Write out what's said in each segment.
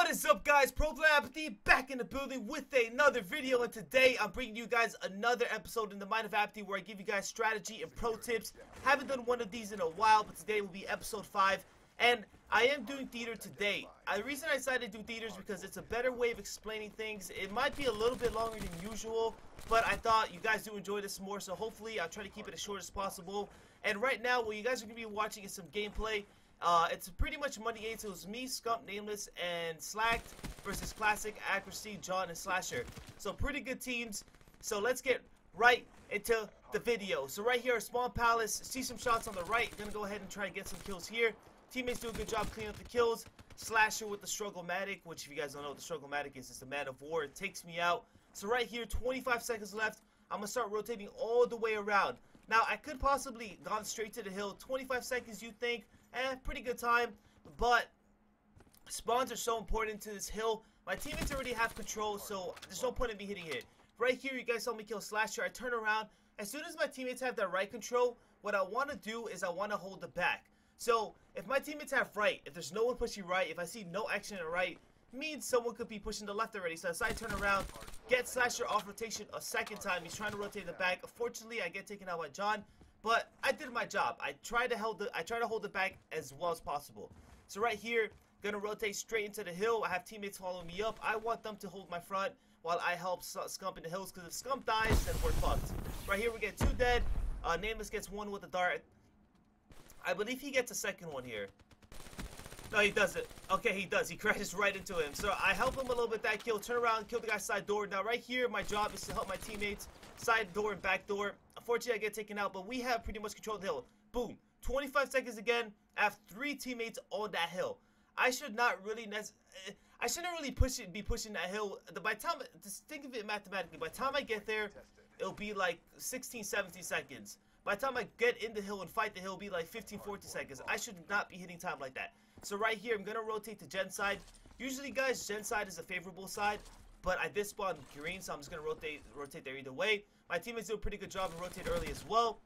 What is up guys, ProGlamApathy back in the building with another video and today I'm bringing you guys another episode in the Mind of Apathy where I give you guys strategy and pro tips. Haven't done one of these in a while but today will be episode 5 and I am doing theater today. Uh, the reason I decided to do theater is because it's a better way of explaining things. It might be a little bit longer than usual but I thought you guys do enjoy this more so hopefully I'll try to keep it as short as possible. And right now what you guys are going to be watching is some gameplay. Uh, it's pretty much Money 8, so it was me, Scump, Nameless, and Slacked versus Classic, Accuracy, John, and Slasher. So pretty good teams. So let's get right into the video. So right here, Spawn Palace, see some shots on the right. Gonna go ahead and try to get some kills here. Teammates do a good job cleaning up the kills. Slasher with the Struggle-matic, which if you guys don't know what the Struggle-matic is, it's the Man-O-War. It takes me out. So right here, 25 seconds left. I'm gonna start rotating all the way around. Now, I could possibly gone straight to the hill. 25 seconds, you think? Eh, pretty good time. But spawns are so important to this hill. My teammates already have control, so there's no point in me hitting it. Right here, you guys saw me kill Slasher. I turn around. As soon as my teammates have that right control, what I want to do is I want to hold the back. So, if my teammates have right, if there's no one pushing right, if I see no action in the right, means someone could be pushing the left already. So as I turn around, get Slasher off rotation a second time. He's trying to rotate the back. Unfortunately, I get taken out by John. But I did my job. I tried to hold the I tried to hold it back as well as possible. So right here, gonna rotate straight into the hill. I have teammates following me up. I want them to hold my front while I help Scump in the hills. Because if Scump dies, then we're fucked. Right here, we get two dead. Uh, Nameless gets one with a dart. I believe he gets a second one here. No, he doesn't. Okay, he does. He crashes right into him. So I help him a little bit that kill. Turn around, kill the guy's side door. Now right here, my job is to help my teammates. Side door and back door. Unfortunately, I get taken out, but we have pretty much controlled the hill. Boom. 25 seconds again. I have three teammates on that hill. I should not really I shouldn't really push it, be pushing that hill. By the time, just think of it mathematically. By the time I get there, it'll be like 16, 17 seconds. By the time I get in the hill and fight the hill, it'll be like 15, 14 seconds. I should not be hitting time like that. So right here, I'm going to rotate to Gen side. Usually, guys, Gen side is a favorable side. But I did spawn green, so I'm just going to rotate rotate there either way. My teammates do a pretty good job and rotate early as well.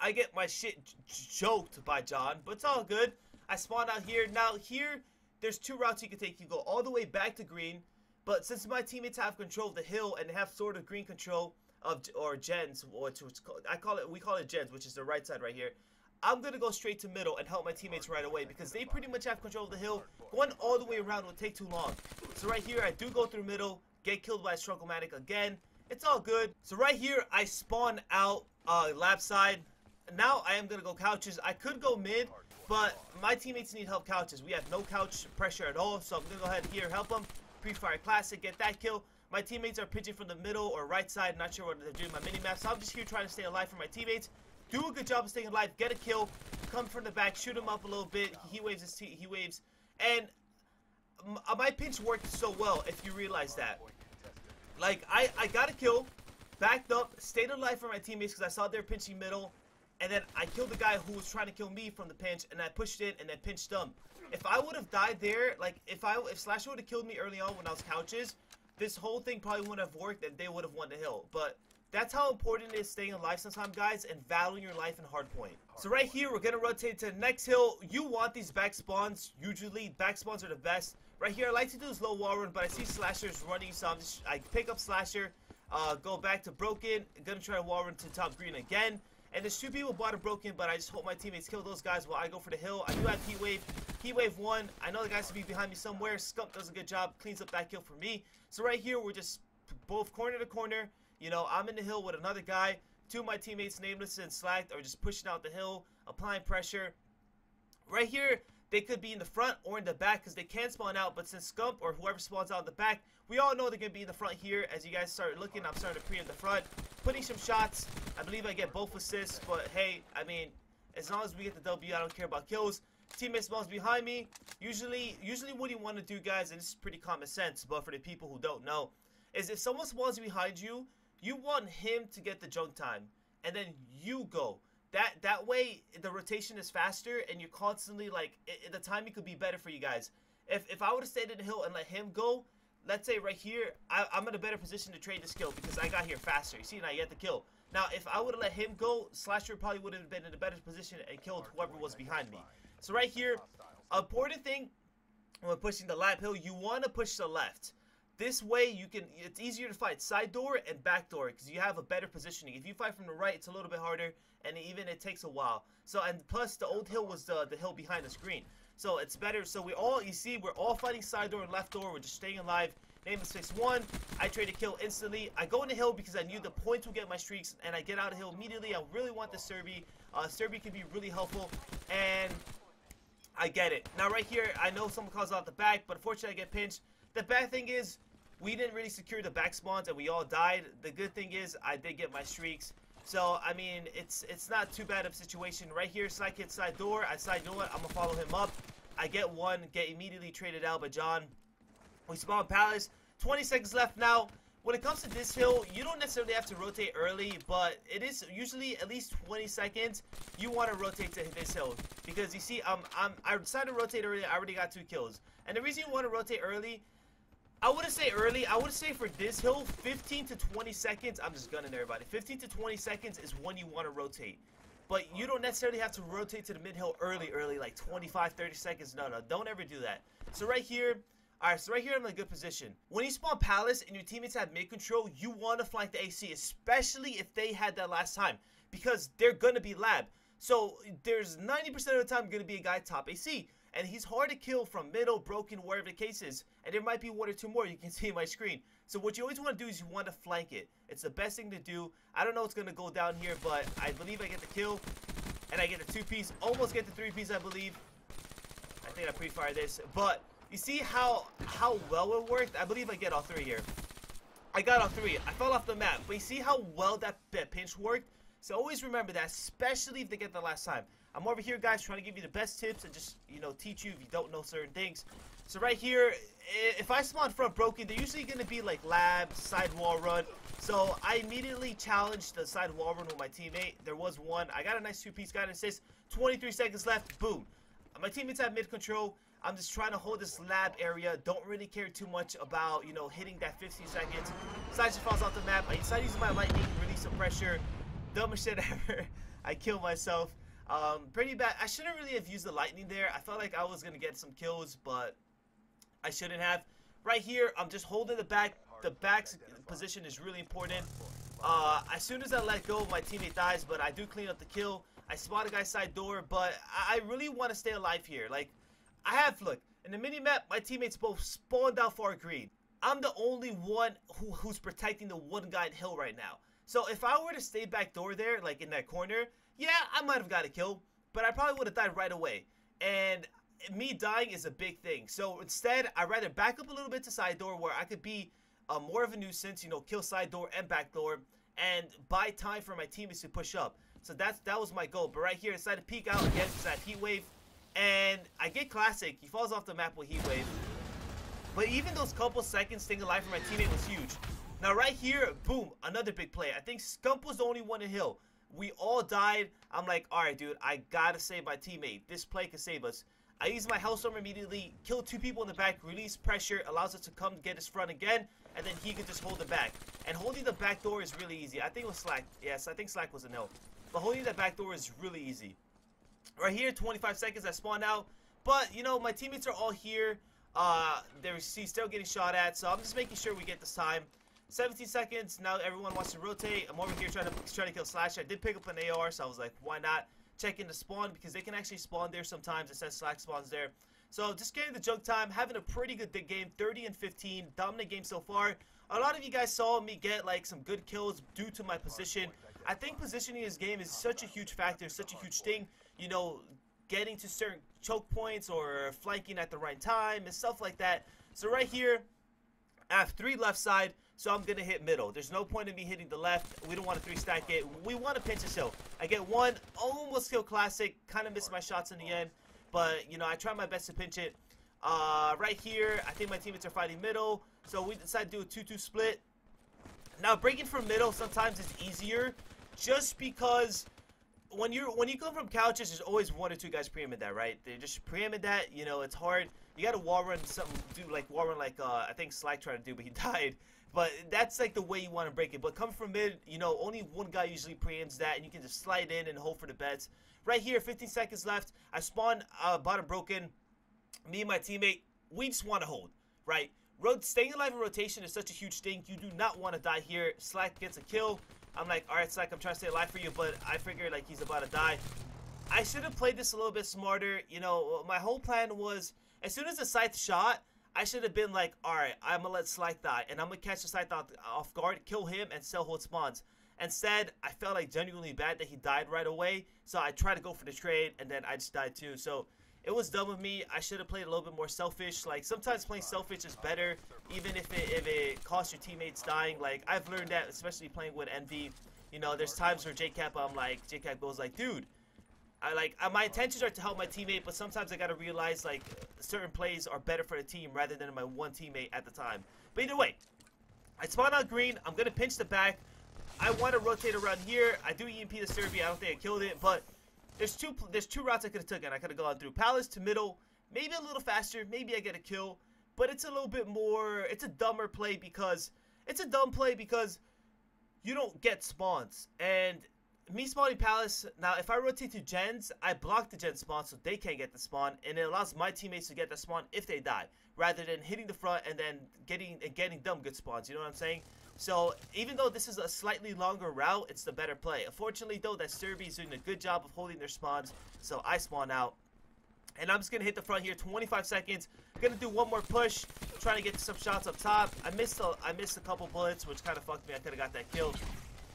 I get my shit joked by John, but it's all good. I spawned out here. Now, here, there's two routes you can take. You go all the way back to green, but since my teammates have control of the hill and have sort of green control of, or gens, I call it, we call it gens, which is the right side right here. I'm going to go straight to middle and help my teammates right away because they pretty much have control of the hill. Going all the way around will take too long. So right here, I do go through middle, get killed by Struggle-matic again. It's all good. So right here, I spawn out uh, lab side. Now I am going to go couches. I could go mid, but my teammates need help couches. We have no couch pressure at all, so I'm going to go ahead here, help them. Pre-fire classic, get that kill. My teammates are pitching from the middle or right side. Not sure what they're doing my mini-map, so I'm just here trying to stay alive for my teammates do a good job of staying alive, get a kill, come from the back, shoot him up a little bit. He waves his he waves, and uh, my pinch worked so well. If you realize that, like I I got a kill, backed up, stayed alive for my teammates because I saw they're pinching middle, and then I killed the guy who was trying to kill me from the pinch, and I pushed in and then pinched them. If I would have died there, like if I if Slasher would have killed me early on when I was couches, this whole thing probably wouldn't have worked, and they would have won the hill. But that's how important it is staying alive sometimes, guys, and valuing your life in hardpoint. So right here, we're going to rotate to the next hill. You want these back spawns. Usually, back spawns are the best. Right here, I like to do this low wall run, but I see slashers running, so I'm just, I pick up slasher, uh, go back to broken, gonna try to wall run to top green again. And there's two people bought bottom broken, but I just hope my teammates kill those guys while I go for the hill. I do have Heat Wave. Heat Wave 1. I know the guys will be behind me somewhere. Scump does a good job, cleans up that kill for me. So right here, we're just both corner to corner. You know, I'm in the hill with another guy. Two of my teammates, Nameless and Slacked, are just pushing out the hill, applying pressure. Right here, they could be in the front or in the back because they can spawn out. But since Scump or whoever spawns out in the back, we all know they're going to be in the front here. As you guys start looking, I'm starting to pre in the front. Putting some shots. I believe I get both assists. But hey, I mean, as long as we get the W, I don't care about kills. Teammate spawns behind me. Usually, usually what you want to do, guys, and this is pretty common sense, but for the people who don't know, is if someone spawns behind you, you want him to get the junk time, and then you go. That that way, the rotation is faster, and you're constantly like it, the timing could be better for you guys. If if I would have stayed in the hill and let him go, let's say right here, I, am in a better position to trade the skill because I got here faster. You see, now you get the kill. Now, if I would have let him go, Slasher probably would have been in a better position and killed whoever was behind me. So right here, a important thing when pushing the lab hill, you want to push the left. This way, you can. It's easier to fight side door and back door because you have a better positioning. If you fight from the right, it's a little bit harder, and even it takes a while. So, and plus, the old hill was the the hill behind the screen. So it's better. So we all, you see, we're all fighting side door and left door. We're just staying alive. Nameless 6-1. I trade a kill instantly. I go in the hill because I knew the points would get my streaks, and I get out of hill immediately. I really want the Serbi. Uh, Serbi can be really helpful, and I get it. Now right here, I know someone calls out the back, but unfortunately I get pinched. The bad thing is, we didn't really secure the back spawns, and we all died. The good thing is, I did get my streaks. So, I mean, it's it's not too bad of a situation. Right here, side hit side door. I side, you know what? I'm going to follow him up. I get one, get immediately traded out by John. We spawn Palace. 20 seconds left now. When it comes to this hill, you don't necessarily have to rotate early, but it is usually at least 20 seconds you want to rotate to this hill. Because you see, um, I'm, I decided to rotate early. I already got two kills. And the reason you want to rotate early I wouldn't say early. I would say for this hill, 15 to 20 seconds. I'm just gunning everybody. 15 to 20 seconds is when you want to rotate. But you don't necessarily have to rotate to the mid hill early, early, like 25, 30 seconds. No, no, don't ever do that. So right here, Alright, so right here I'm in a good position. When you spawn Palace and your teammates have mid control, you want to flank the AC, especially if they had that last time. Because they're going to be lab. So there's 90% of the time going to be a guy top AC and he's hard to kill from middle, broken, wherever the case is. And there might be one or two more you can see my screen. So what you always want to do is you want to flank it. It's the best thing to do. I don't know what's going to go down here, but I believe I get the kill. And I get the two-piece. Almost get the three-piece, I believe. I think I pre-fired this. But you see how how well it worked? I believe I get all three here. I got all three. I fell off the map. But you see how well that, that pinch worked? So always remember that, especially if they get the last time. I'm over here, guys, trying to give you the best tips and just, you know, teach you if you don't know certain things. So right here, if I spawn front broken, they're usually going to be like lab, side wall run. So I immediately challenged the side wall run with my teammate. There was one. I got a nice two-piece guy assist. 23 seconds left. Boom. My teammates have mid control. I'm just trying to hold this lab area. Don't really care too much about, you know, hitting that 15 seconds. Just falls off the map. I decided use my lightning, release some pressure. Dumbest shit ever. I kill myself. Um, pretty bad. I shouldn't really have used the lightning there. I felt like I was going to get some kills, but I shouldn't have. Right here, I'm just holding the back. The back position is really important. Uh, as soon as I let go, my teammate dies, but I do clean up the kill. I spot a guy side door, but I really want to stay alive here. Like, I have, look, in the mini-map, my teammates both spawned out far green. I'm the only one who, who's protecting the one guy in hill right now. So if I were to stay back door there, like in that corner, yeah, I might have got a kill, but I probably would have died right away. And me dying is a big thing. So instead, I'd rather back up a little bit to side door where I could be uh, more of a nuisance, you know, kill side door and back door, and buy time for my teammates to push up. So that's that was my goal. But right here, decided to peek out again because that heat wave, and I get classic. He falls off the map with heat wave. But even those couple seconds staying alive for my teammate was huge. Now right here, boom, another big play. I think Scump was the only one in hill. We all died. I'm like, all right, dude, I gotta save my teammate. This play can save us. I use my Hellstorm immediately, kill two people in the back, release pressure, allows us to come get his front again, and then he can just hold the back. And holding the back door is really easy. I think it was Slack. Yes, I think Slack was a no. But holding that back door is really easy. Right here, 25 seconds, I spawn out. But, you know, my teammates are all here. Uh, they're still getting shot at, so I'm just making sure we get this time. 17 seconds. Now everyone wants to rotate. I'm over here trying to trying to kill Slash. I did pick up an AR, so I was like, why not check in the spawn because they can actually spawn there sometimes. It says Slack spawns there. So just getting the jug time, having a pretty good game, 30 and 15, dominant game so far. A lot of you guys saw me get like some good kills due to my position. I think positioning this game is such a huge factor, such a huge thing. You know, getting to certain choke points or flanking at the right time and stuff like that. So right here, I have three left side. So I'm going to hit middle. There's no point in me hitting the left. We don't want to three stack it. We want to pinch a show. I get one, almost kill classic. Kind of missed my shots in the end. But, you know, I try my best to pinch it. Uh, right here, I think my teammates are fighting middle. So we decide to do a 2-2 split. Now, breaking from middle sometimes is easier. Just because when you're when you come from couches, there's always one or two guys preeming that, right? They just preeming that. You know, it's hard. You got to wall run something, do like wall run like uh, I think Slack tried to do, but he died. But that's like the way you want to break it. But come from mid, you know, only one guy usually preempts that, and you can just slide in and hope for the bets. Right here, 15 seconds left. I spawn uh, bottom broken. Me and my teammate, we just want to hold, right? Road, staying alive in rotation is such a huge thing. You do not want to die here. Slack gets a kill. I'm like, all right, Slack, I'm trying to stay alive for you, but I figured like he's about to die. I should have played this a little bit smarter. You know, my whole plan was as soon as the scythe shot, I should have been like, all right, I'm gonna let Slack die, and I'm gonna catch the scythe off guard, kill him, and sell hold spawns. Instead, I felt like genuinely bad that he died right away, so I tried to go for the trade, and then I just died too. So it was dumb of me. I should have played a little bit more selfish. Like sometimes playing selfish is better, even if it if it costs your teammates dying. Like I've learned that, especially playing with Envy. You know, there's times where JKap, I'm like, JKap goes like, dude, I like uh, my intentions are to help my teammate, but sometimes I gotta realize like certain plays are better for the team rather than my one teammate at the time. But either way, I spawn on green. I'm gonna pinch the back. I want to rotate around here. I do EMP the Serbi. I don't think I killed it, but there's two there's two routes I could have taken. I could have gone through Palace to middle, maybe a little faster, maybe I get a kill, but it's a little bit more. It's a dumber play because it's a dumb play because you don't get spawns and me spawning Palace, now if I rotate to gens, I block the gen spawn so they can't get the spawn, and it allows my teammates to get the spawn if they die, rather than hitting the front and then getting and getting them good spawns, you know what I'm saying? So, even though this is a slightly longer route, it's the better play. Unfortunately, though, that Serbi is doing a good job of holding their spawns, so I spawn out. And I'm just going to hit the front here, 25 seconds. Going to do one more push, trying to get some shots up top. I missed a, I missed a couple bullets, which kind of fucked me. I could have got that kill.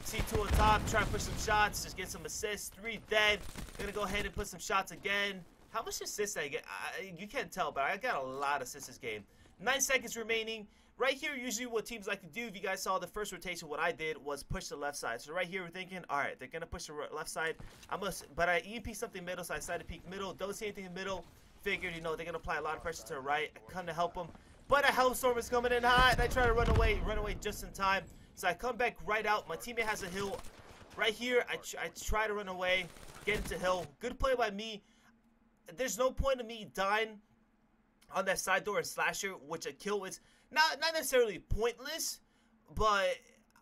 C2 on top, try to push some shots, just get some assists. Three dead. Gonna go ahead and put some shots again. How much assists I get? I, you can't tell, but I got a lot of assists this game. Nine seconds remaining. Right here, usually what teams like to do, if you guys saw the first rotation, what I did was push the left side. So right here, we're thinking, all right, they're going to push the left side. I must, but I EMP something middle, so I decided to peek middle. Don't see anything in the middle. Figured, you know, they're going to apply a lot of pressure to the right. I come to help them. But a Hellstorm is coming in hot, and I try to run away, run away just in time. So I come back right out. My teammate has a hill. Right here, I, I try to run away, get into hill. Good play by me. There's no point in me dying on that side door and slasher, which a kill is not not necessarily pointless, but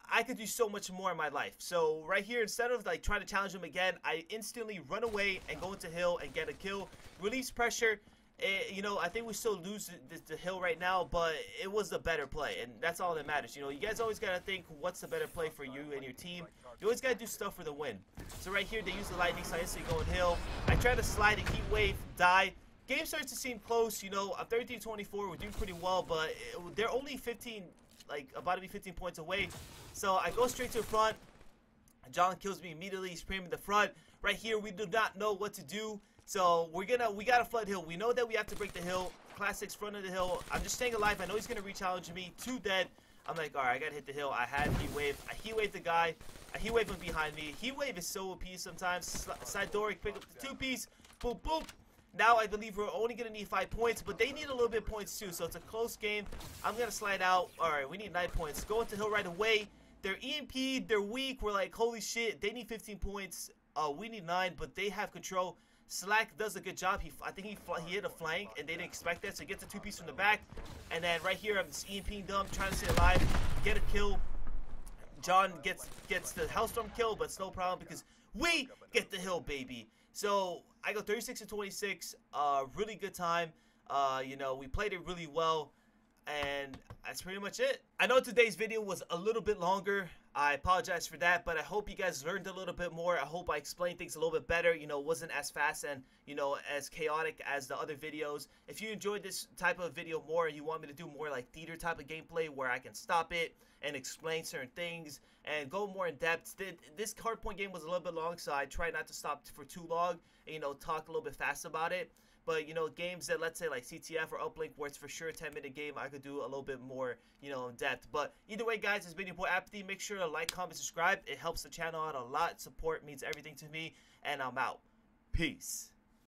I could do so much more in my life. So right here, instead of like trying to challenge him again, I instantly run away and go into hill and get a kill, release pressure. It, you know, I think we still lose the, hill right now, but it was the better play, and that's all that matters. You know, you guys always gotta think what's the better play for you and your team. You always gotta do stuff for the win. So right here, they use the lightning, so I instantly go in hill. I try to slide a heat wave, die. Game starts to seem close. You know, I'm 13-24. We're doing pretty well, but it, they're only 15, like about to be 15 points away. So I go straight to the front. John kills me immediately. He's spraying the front. Right here, we do not know what to do. So we're gonna we gotta flood hill. We know that we have to break the hill. Classics front of the hill. I'm just staying alive. I know he's gonna re-challenge me. Two dead. I'm like, alright, I gotta hit the hill. I had heat wave. I heat wave the guy. I heat wave him behind me. Heat wave is so OP sometimes. Side Doric pick up the two piece. Boop boop. Now I believe we're only gonna need five points, but they need a little bit points too. So it's a close game. I'm gonna slide out. Alright, we need nine points. Go into hill right away. They're EMP, they're weak. We're like, holy shit, they need 15 points. Uh, we need nine, but they have control. Slack does a good job. He, I think he he hit a flank, and they didn't expect that, so he gets a two-piece from the back. And then right here, I'm just EMPing them, trying to stay alive, get a kill. John gets gets the Hellstorm kill, but it's no problem because we get the hill, baby. So I go 36 to 26. Uh, really good time. Uh, you know, we played it really well. And that's pretty much it. I know today's video was a little bit longer. I apologize for that, but I hope you guys learned a little bit more. I hope I explained things a little bit better. You know, wasn't as fast and, you know, as chaotic as the other videos. If you enjoyed this type of video more and you want me to do more like theater type of gameplay where I can stop it and explain certain things and go more in depth. This hardpoint game was a little bit long, so I try not to stop for too long and, you know, talk a little bit fast about it. But you know, games that let's say like CTF or Uplink, where it's for sure a 10 minute game, I could do a little bit more, you know, in depth. But either way, guys, it's been your boy Apathy. Make sure to like, comment, subscribe. It helps the channel out a lot. Support means everything to me, and I'm out. Peace.